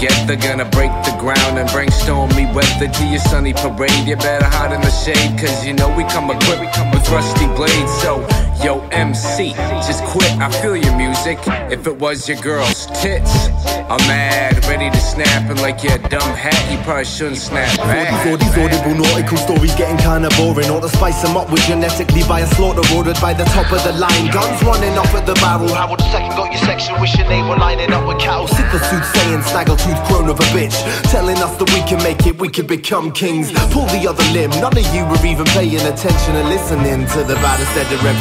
together, gonna break the ground and bring stormy weather to your sunny parade. You better hide in the shade, cause you know we come equipped we come with rusty blades. So, yo, MC, just quit. I feel your music. If it was your girl's tits, I'm mad, ready to snap, and like your dumb hat, you probably shouldn't snap back. For these audible nautical stories getting kinda boring Ought to spice them up with genetically by a slaughter ordered by the top of the line Guns running off at the barrel How Howard II got your section wishing they were lining up with cattle Sick the suit saying snaggletooth grown of a bitch Telling us that we can make it, we can become kings Pull the other limb, none of you were even paying attention or listening to the baddest that read,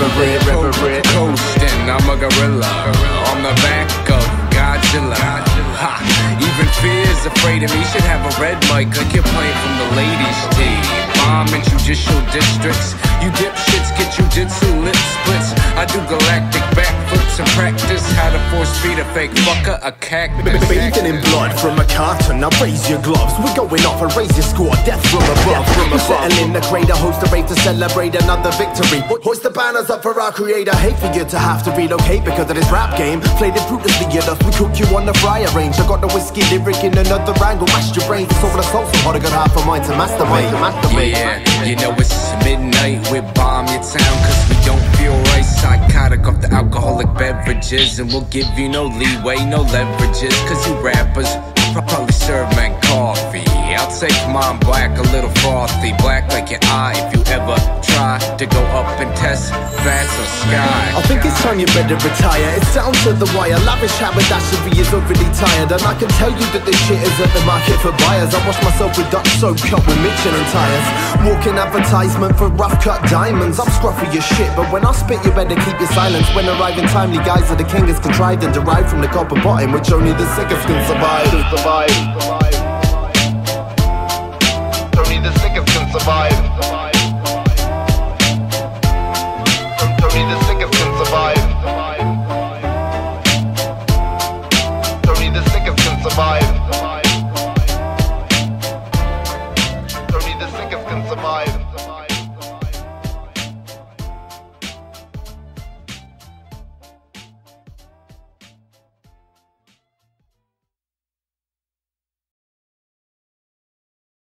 ever read Coasting, I'm a gorilla on the back of Godzilla. Ha, even fear's afraid of me. Should have a red mic like you're playing from the ladies' team. Bomb in judicial districts. You dipshits get jujitsu lip splits. I do galactic backflips and practice how to force feed a fake fucker a cactus. Bathing in blood from a carton, now raise your gloves. We're going off and raise your score, death from above. From a settle in the crater, host a rave to celebrate another victory. Hoist the banners up for our creator. Hate for you to have to relocate because of this rap game. Played it fruitlessly enough, we cook you on the fryer range. I got the whiskey lyric in another angle, mashed your brains It's over the soul, so hard I got half a mind to masturbate Masturbate. Yeah, you know And we'll give you no leeway, no leverages Cause you rappers probably serve men coffee. I'll take mine black, a little frothy Black like your eye if you ever try To go up and test fats or sky I think it's time you better retire. It's down to the wire. Lavish haberdashery is already tired, and I can tell you that this shit is at the market for buyers. I wash myself with Dutch soap cut with Michelin tires. Walking advertisement for rough cut diamonds. I'm scruffy as shit, but when I spit, you better keep your silence. When arriving timely, guys are the king is contrived and derived from the copper bottom, which only the sickest can survive. Survive. Only the sickest can survive. the sickest can survive.